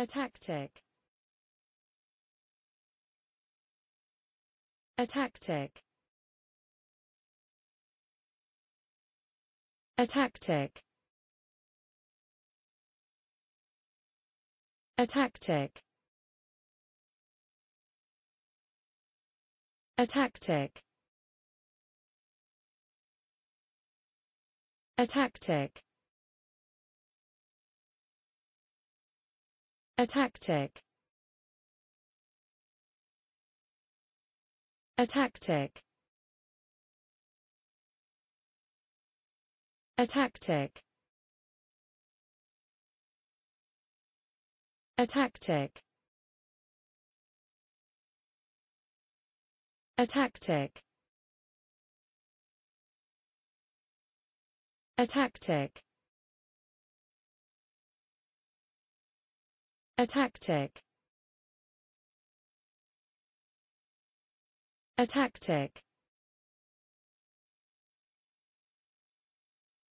Atactic. A tactic. Atactic. A tactic. Atactic. A tactic. Atactic. A tactic. Atactic. A tactic. Atactic. A tactic. Atactic. A tactic.